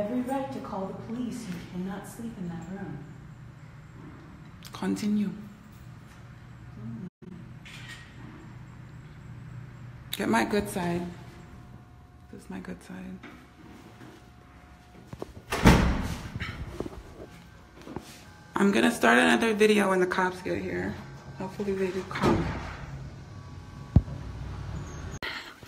Every right to call the police. You cannot sleep in that room. Continue. Get my good side. This is my good side. I'm gonna start another video when the cops get here. Hopefully they do come.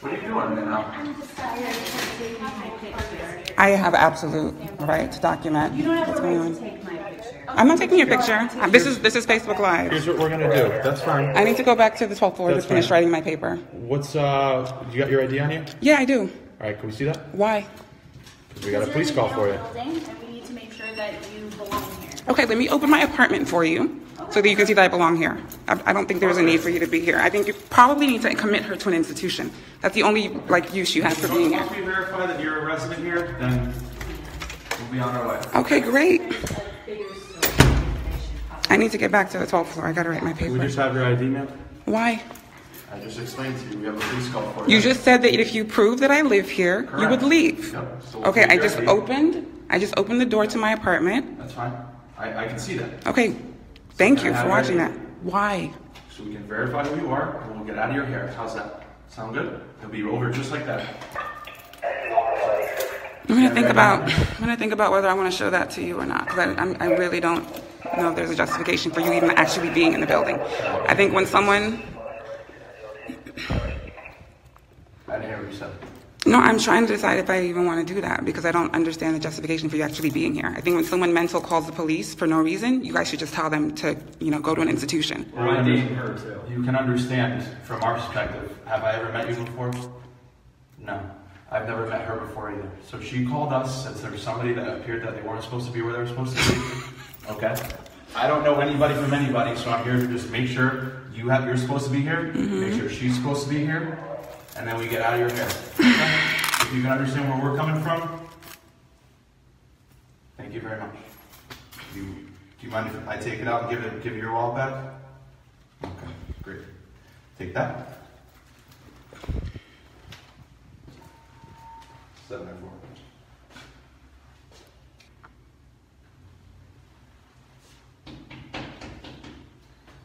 What are you doing right now? I'm just tired of taking my picture. I have absolute right to document You don't have what's going on. to take my picture. I'm not taking your picture. This is this is Facebook Live. Here's what we're gonna do. That's fine. I need to go back to the 12th floor to That's finish fine. writing my paper. What's uh? You got your ID on you? Yeah, I do. All right. Can we see that? Why? 'Cause we got a police call for you. And we need to make sure that you belong here. Okay, let me open my apartment for you so that you can see that I belong here. I, I don't think there's a need for you to be here. I think you probably need to commit her to an institution. That's the only like use you have for being here. Once we verify that you're a resident here, then we'll be on our way. Okay, great. A bigger story information. I need to get back to the 12th floor. I gotta write my Can we just have your ID, ma'am? Why? I just explained to you. We have a police call for you. You just said that if you prove that I live here, you would leave. Yep. So we'll Okay, I just ID. opened. I just opened the door to my apartment. That's fine. I, I can see that. Okay, thank you for watching that. Why? So we can verify who you are, and we'll get out of your hair. How's that? Sound good? It'll be over just like that. I'm gonna think about. I'm gonna think about whether I want to show that to you or not, because I, I really don't know if there's a justification for you even actually being in the building. I think when someone, I didn't hear what you said. No, I'm trying to decide if I even want to do that because I don't understand the justification for you actually being here. I think when someone mental calls the police for no reason, you guys should just tell them to, you know, go to an institution. IDing her too. You can understand from our perspective. Have I ever met you before? No. I've never met her before either. So she called us, since there was somebody that appeared that they weren't supposed to be where they were supposed to be. Okay? I don't know anybody from anybody, so I'm here to just make sure you have you're supposed to be here, mm-hmm. make sure she's supposed to be here, and then we get out of your hair. Okay? If you can understand where we're coming from, thank you very much. You, do you mind if I take it out and give it give you your wallet back? Okay, great. Take that. Seven and four.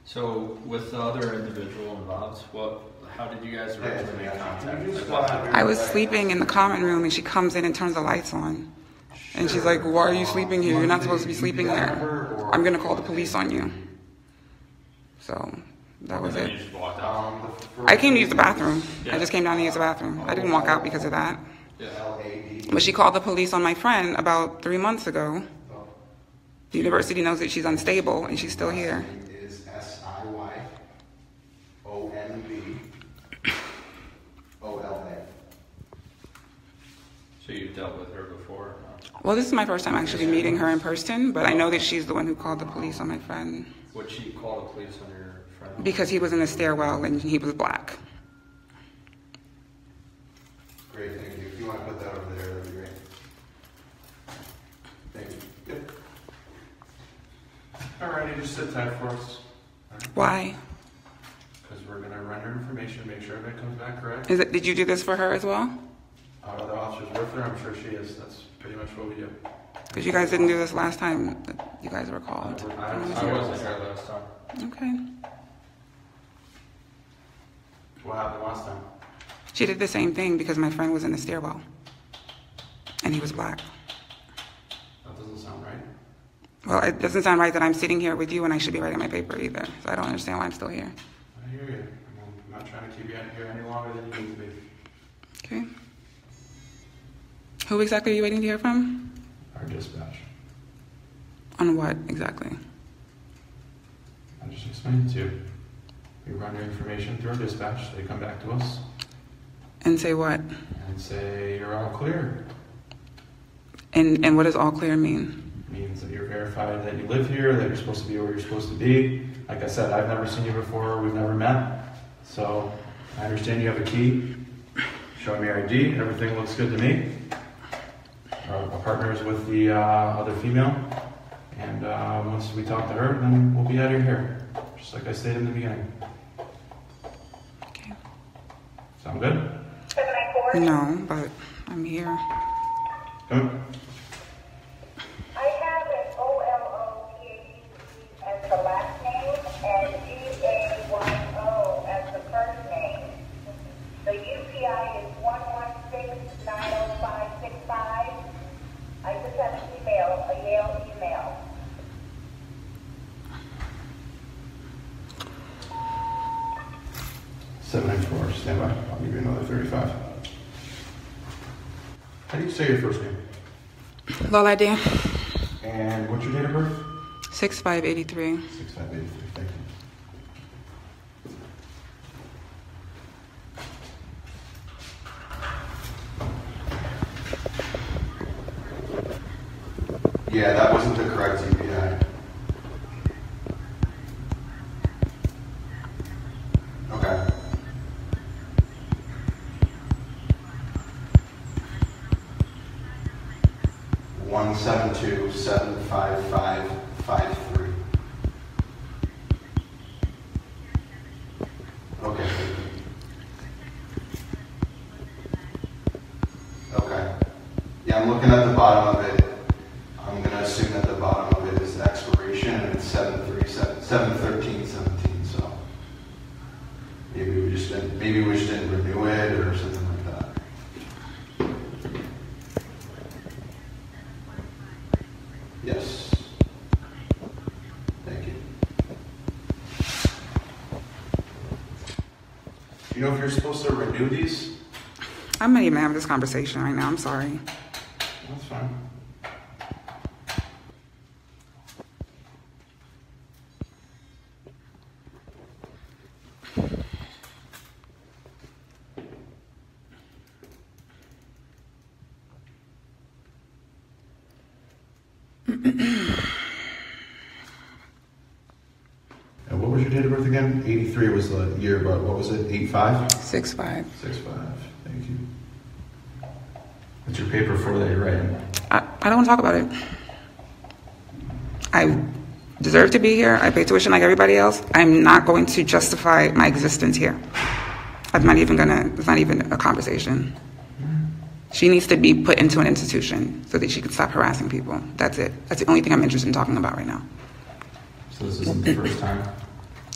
So with the other individual involved, what, how did you guys originally make contact? Like, what? I was sleeping in the common room and she comes in and turns the lights on. And she's like, Why are you sleeping here? You're not supposed to be sleeping here. I'm gonna call the police on you. So that was it. you just walked out? Um, I came to use the bathroom. I just came down to use the bathroom. I didn't walk out because of that. But she called the police on my friend about three months ago. The university knows that she's unstable and she's still here. is S I Y O N B O L A. So you've dealt with her before? Well, this is my first time actually meeting her in person, but I know that she's the one who called the police on my friend Would she call the police on your friend? because he was in the stairwell and he was black. Great, thank you. If you want to put that over there, that'd be great. Thank you. Yep. Alrighty, just sit tight for us. Why? Because we're gonna render information, make sure everything comes back correct. Is it, did you do this for her as well? Our other officers work there, I'm sure she is. That's pretty much what we do. Because you guys didn't do this last time that you guys were called. I- I wasn't here last time. Okay. What happened last time? She did the same thing because my friend was in the stairwell and he was black. That doesn't sound right. Well, it doesn't sound right that I'm sitting here with you and I should be writing my paper either. So I don't understand why I'm still here. I hear you. I'm not trying to keep you out here any longer than you need to be. Okay. Who exactly are you waiting to hear from? Our dispatch. On what exactly? I just explained it to you. We run your information through our dispatch. They come back to us And say what? and say you're all clear. And and what does all clear mean? It means that you're verified that you live here, that you're supposed to be where you're supposed to be. Like I said, I've never seen you before, we've never met. So I understand you have a key. Show me your ID, everything looks good to me. Our, our partner is with the uh, other female. And uh, once we talk to her, then we'll be out of here. Just like I stated in the beginning. Okay. Sound good? No, but I'm here. Huh? I have an O L O P H E as the last name and G A Y O as the first name. The UPI is one one six nine oh five six five. I just have an email, a Yale email. Seven nine four, stand by. I'll give you another thirty-five. How do you say your first name? Lolade. And what's your date of birth? Six five eighty three. Six five eighty three, thank you. Yeah, that wasn't the correct CPI. Okay. One seven two seven five five five three. Okay. Okay. Yeah, I'm looking at the bottom of it. I'm gonna assume that the bottom of it is the expiration and it's seven three seven, seven thirteen seventeen, so. Maybe we just didn't, maybe we just didn't renew it or something like that. Yes. Thank you. Do you know if you're supposed to renew these? I'm not even having this conversation right now. I'm sorry. That's fine. Of birth again? Eighty-three was the year, but what was it? Eight-five? Six five. Six-five, thank you. What's your paper for that you're writing? I, I don't want to talk about it. I deserve to be here. I pay tuition like everybody else. I'm not going to justify my existence here. I'm not even gonna. It's not even a conversation. She needs to be put into an institution so that she can stop harassing people. That's it. That's the only thing I'm interested in talking about right now. So this isn't the first time?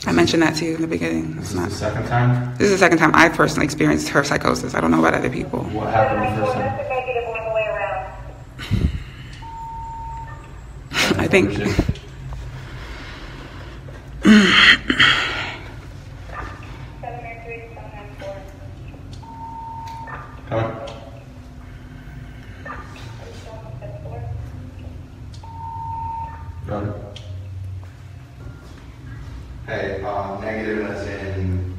I mentioned that to you in the beginning. This It's is not. the second time? This is the second time I personally experienced her psychosis. I don't know about other people. What happened the first time? That's a negative all the way around. I think Seven nine three, seven nine four. Come on. Seven four. Got it. Hey, uh, negative as in.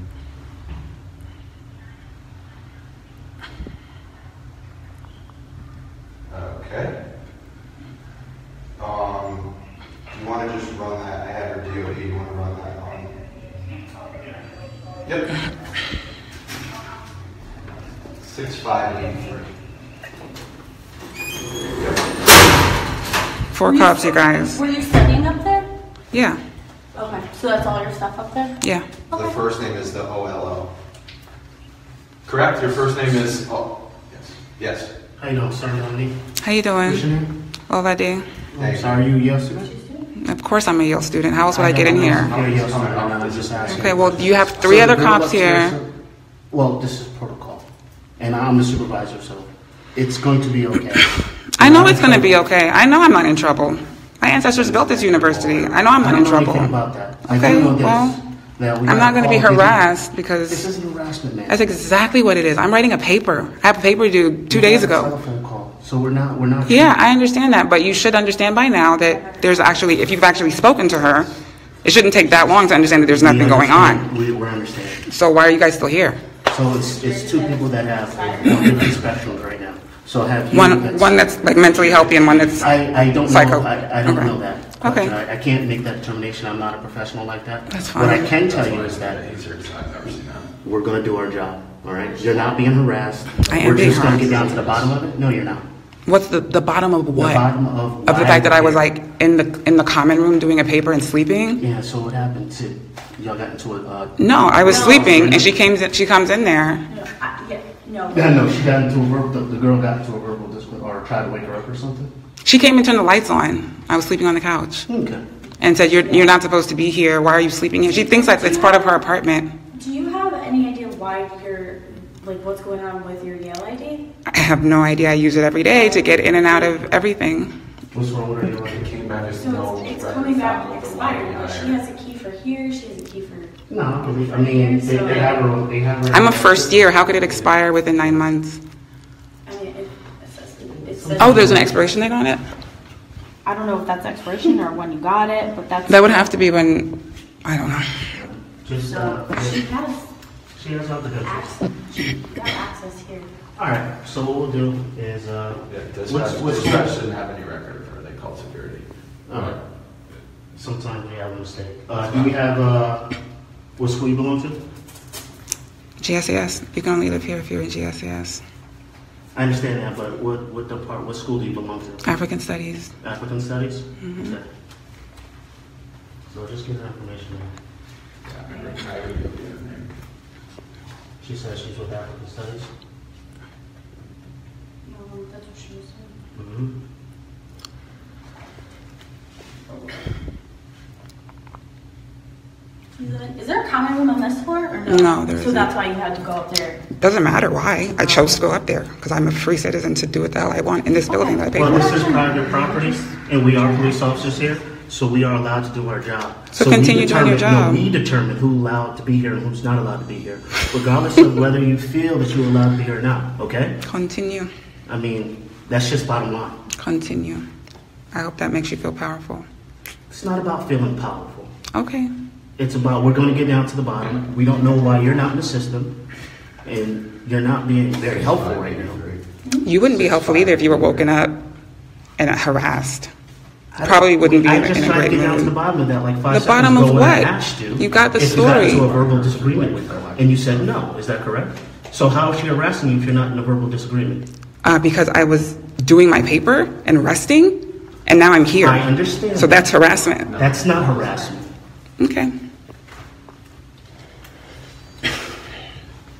Okay. Um, you wanna just run that, I have her DOD, you wanna run that on? Yep. Six five eight three. four cops, you guys. Were you studying up there? Yeah, Okay, so that's all your stuff up there? yeah. The first name is the OLO. Correct? Your first name is, Oh, yes, yes. How you doing, sir, Melanie? How you What's your doing? name? Lolade I'm Thank sorry, you Yale student? Of course I'm a Yale student. How else would I get in here? Yeah, Yale student, I was just asking. Okay, well, you have three So other the girl cops upstairs, here. so- Well, this is protocol, and I'm the supervisor, so it's going to be okay. I know it's gonna be okay. I know I'm not in trouble. My ancestors built this university. I know I'm not in don't know anything trouble. about that. I Okay, this, well, I'm not gonna be called- harassed This because isn't harassment, man. that's exactly what it is. I'm writing a paper. I have a paper due two days ago. Telephone call, so we're not, we're not. Yeah, I understand that, but you should understand by now that there's actually, if you've actually spoken to her, it shouldn't take that long to understand that there's nothing going on. We, we're understanding. So why are you guys still here? So it's, it's two people that have uh, different spectrums right now. So have you. One, one that's like mentally healthy and one that's, I, I don't Psycho. know, I, I don't Okay. know that. Okay. uh, I can't make that determination, I'm not a professional like that. That's fine. What I fine. can tell you is that he's here, so I've never seen that. we're gonna do our job, all right? You're not being harassed. I am We're being just gonna get down to the bottom of it? No, you're not. What's the, the bottom of what? The what? bottom of. Of the fact that I was like in the, in the common room doing a paper and sleeping? Yeah, so what happened to, y'all got into a, uh. No, I was No. sleeping and she came, she comes in there. No, I- yeah, no. Yeah, no, she got into a verbal, the, the girl got into a verbal discipline. or tried to wake her up or something? She came and turned the lights on. I was sleeping on the couch Okay. and said, "You're you're not supposed to be here. Why are you sleeping here?" She thinks that it's part of her apartment. Do you have any idea why you're, like, what's going on with your Yale ID? I have no idea. I use it every day to get in and out of everything. What's wrong with her? You like- It came back as So no it's, it's coming back found with the expired, but she has a key for here, she has a key for. No, I believe- I mean, they, they have her, they have her. I'm a first year. How could it expire within nine months? I mean, it, it says, it says. Oh, there's an expiration date on it. I don't know if that's expiration or when you got it, but that's. That would have to be when I don't know. Just, So uh, she has she has all the good. access, she got access here. All right, so what we'll do is, uh, Yeah, what's, dispatch, what's, dispatch didn't have any record of her, they called security. all right. Sometimes we have a mistake. Uh, do we have, uh, what school you belong to? GSAS. You can only live here if you're in GSAS. I understand that, but what, what the part, what school do you belong to? African Studies. African Studies? Mm-hmm. Okay. So just get her information. Yeah, I would- I would go get her name. She says she's with African Studies? Um, that's what she was saying. Mm-hmm. Is there a common room on this floor or no? No, there So isn't. that's why you had to go up there. Doesn't matter why. I chose to go up there because I'm a free citizen to do what the hell I want in this building that I pay Well, for. this is private property, and we are police officers here, so we are allowed to do our job. So we continue doing your determine- job. No, we determine who's allowed to be here and who's not allowed to be here, regardless of whether you feel that you're allowed to be here or not, okay? Continue. I mean, that's just bottom line. Continue. I hope that makes you feel powerful. It's not about feeling powerful. Okay. It's about, we're gonna get down to the bottom. We don't know why you're not in the system, and you're not being very helpful right now. You wouldn't be helpful either if you were woken up and harassed. Probably wouldn't be I in just in a tried to get down to the bottom of that like five The seconds bottom ago of when I what? asked you. You got the if you got story. into a verbal disagreement with her, and you said no. Is that correct? So how is she harassing you if you're not in a verbal disagreement? Uh, because I was doing my paper and resting, and now I'm here. I understand. So that's harassment. That's not harassment. Okay.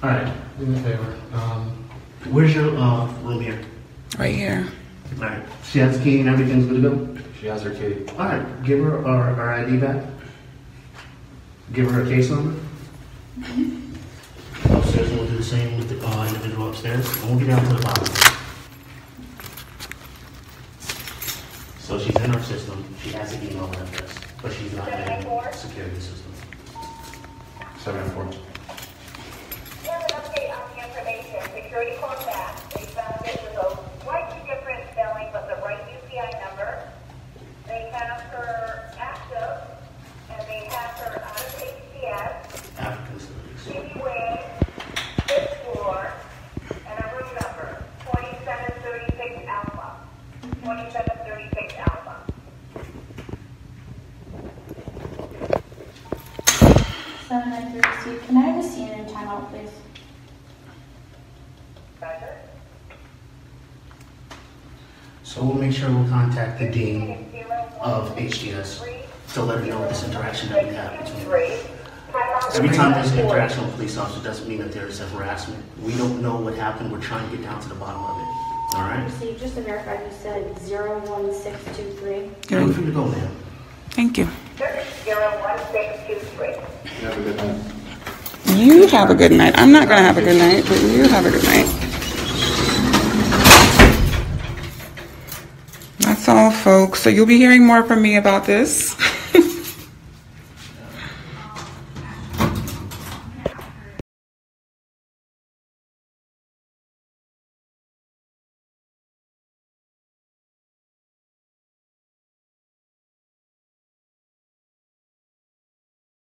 All right. Do me a favor. Um, where's your uh, room here? Right here. All right. She has the key and everything's good to go. She has her key. All right. Give her our, our ID back. Give her a case number. Upstairs, we'll do the same with the uh, individual upstairs, and we'll get down to the bottom. So she's in our system. She has an email address, but she's not in the security system. Seven four. We have an update on the information. Security called back. They found it was a slightly different spelling, but the right UPI number. They have her active, and they have her out of HCS. African studies. City Way, fifth floor, and a room number, twenty-seven thirty-six Alpha. Twenty-seven thirty-six Alpha. Seven nine three, Steve, can I have a CNN timeout, please? Roger. So we'll make sure we'll contact the dean of HDS to let her know this interaction that we have between. Three. Every time there's an interaction with a police officer doesn't mean that there is a harassment. We don't know what happened. We're trying to get down to the bottom of it. All right? Steve, just to verify, you said zero one six two three. You're free to go, ma'am. Thank you. Zero one six two three. You have a good night. You have a good night. I'm not going to have a good night, but you have a good night. All, folks. So you'll be hearing more from me about this.